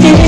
did